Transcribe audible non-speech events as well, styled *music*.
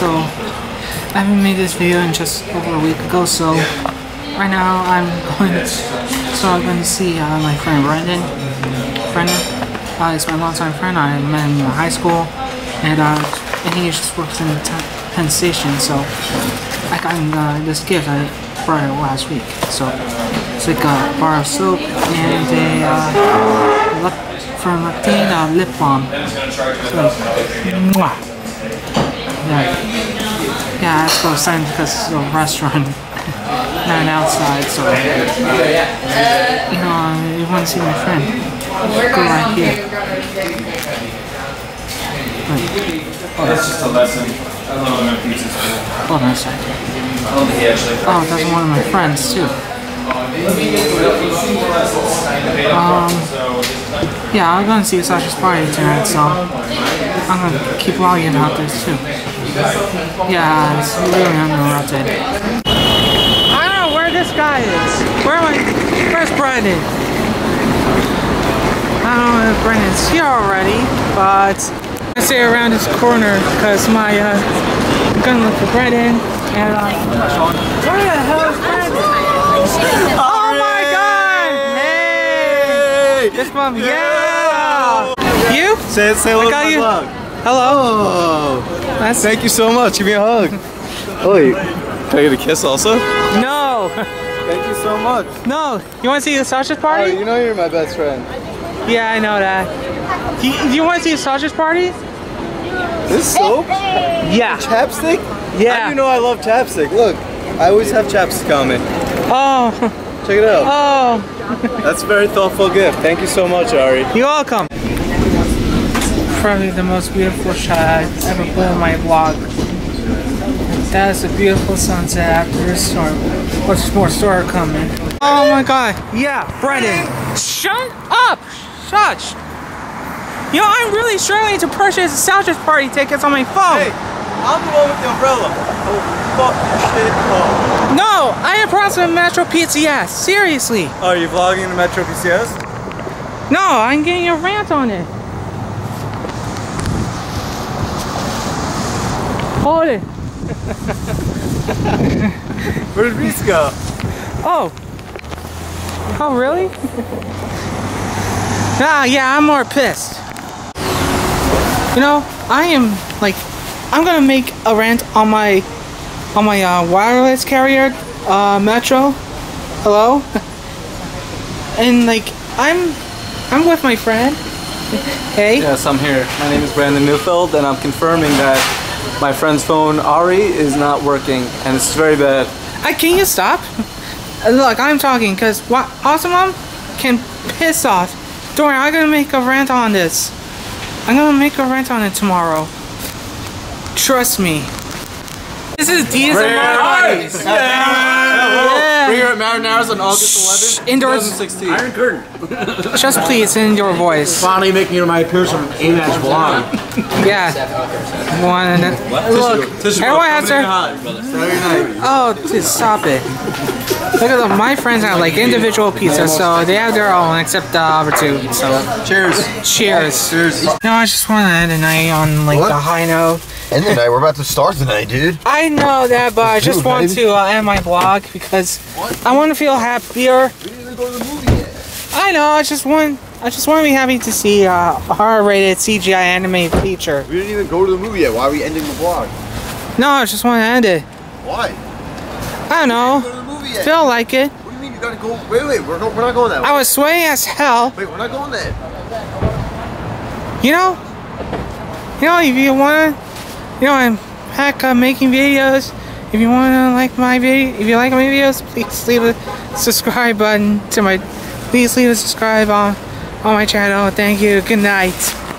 so I haven't made this video in just over a week ago, so right now I'm going to, so I'm going to see uh, my friend Brendan. Brendan uh, is my longtime friend. I met him in high school, and uh, and he just works in Penn Station, so I got uh, this gift I brought it last week. So it's like a bar of soap and a uh, from Lactine uh, lip balm. So, mwah. Yeah. Yeah, I have to go sign because it's a restaurant, *laughs* not outside, so, you know, you want to see my friend, go right here. Oh, that's just a lesson. I love them pizzas. Hold on a second. I don't think he actually. Oh, that's one of my friends, too. Um, yeah, I'm gonna see Sausage Party tonight, so I'm gonna keep logging out this too. Yeah, it's really uninterrupted. I don't know where this guy is. Where am I? Where's Brendan? I don't know if Brendan's here already, but I stay around this corner because my uh, I'm gonna look for Brendan and uh, where the hell is Brendan? Oh my God! Hey! This mom, yeah! You? Say, say hello I got you. vlog. Hello. Oh, That's thank you so much. Give me a hug. Oh. Can I get a kiss also? no, Thank you so much. no. You want to see the Sausage Oh, party? you know you're my best friend. Yeah, I know that. Do you, do you want to see Sausage Party? This soap? Yeah. Chapstick? How do Yeah. you know I love chapstick? Look, I always have chapstick on me. Oh, Check it out. oh. That's a very thoughtful gift. Thank you so much, Ari. You're welcome. Probably the most beautiful shot I've ever put on my vlog. That is a beautiful sunset after this storm. What's more storm coming? Oh my god. Yeah, Brendan. Shut up! Shush! You know, I'm really struggling to purchase Sausage Party tickets on my phone. Hey, I'm the one with the umbrella. Oh, fuck shit. Oh. No, I have problems with Metro PCS. Seriously. Are you vlogging the Metro PCS? No, I'm getting a rant on it. Hold it. Where did Reese go? Oh. Oh, really? ah, yeah, I'm more pissed. You know, I am like, I'm gonna make a rant on my, on my uh, wireless carrier, uh, Metro. Hello. *laughs* and like, I'm, I'm with my friend. hey. Yes, I'm here. My name is Brandon Neufeld, and I'm confirming that my friend's phone, Ari, is not working, and it's very bad. I can you stop? Uh, Look, I'm talking because what Awesome Mom can piss off. Don't worry, I'm gonna make a rant on this. I'm gonna make a rant on it tomorrow. Trust me. This is D's and Marty's. Yeah. Bring her at Marinara's on August 11th, Indoors. 2016. Iron Curtain. Just please in your voice. Finally making my appearance on AMAX vlog. Yeah. One. Look, everyone has their. Oh, dude, stop it. Look at them. My friends have like individual pizzas, so they have their own, except uh, the other two. So Cheers. cheers. Cheers. No, I just want to end the night on like What? the high note. And tonight, we're about to start tonight, dude. I know that, but I Let's just it, want baby. to uh, end my vlog because I want to feel happier. We didn't even go to the movie yet. I know. I just want. I just want to be happy to see uh, a R-rated CGI anime feature. We didn't even go to the movie yet. Why are we ending the vlog? No, I just want to end it. Why? I don't Go to know. the movie yet. Feel like it. What do you mean you gotta go? Wait, wait, we're, go, we're not going that way. I was sweating as hell. Wait, we're not going there. You know. You know, if you want to, you know, I'm back uh, making videos. If you want to like my video, if you like my videos, please leave a subscribe button to my. Please leave a subscribe on on my channel. Thank you. Good night.